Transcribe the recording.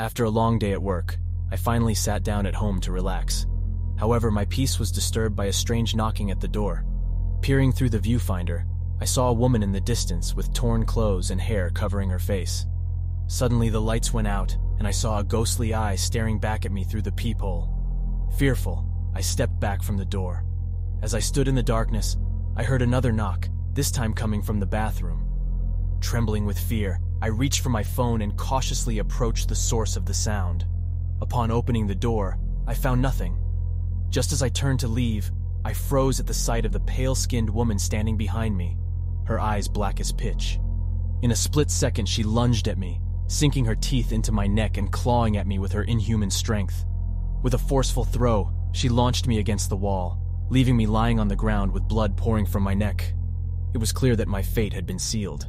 After a long day at work, I finally sat down at home to relax. However, my peace was disturbed by a strange knocking at the door. Peering through the viewfinder, I saw a woman in the distance with torn clothes and hair covering her face. Suddenly, the lights went out, and I saw a ghostly eye staring back at me through the peephole. Fearful, I stepped back from the door. As I stood in the darkness, I heard another knock, this time coming from the bathroom. Trembling with fear, I reached for my phone and cautiously approached the source of the sound. Upon opening the door, I found nothing. Just as I turned to leave, I froze at the sight of the pale skinned woman standing behind me, her eyes black as pitch. In a split second, she lunged at me, sinking her teeth into my neck and clawing at me with her inhuman strength. With a forceful throw, she launched me against the wall, leaving me lying on the ground with blood pouring from my neck. It was clear that my fate had been sealed.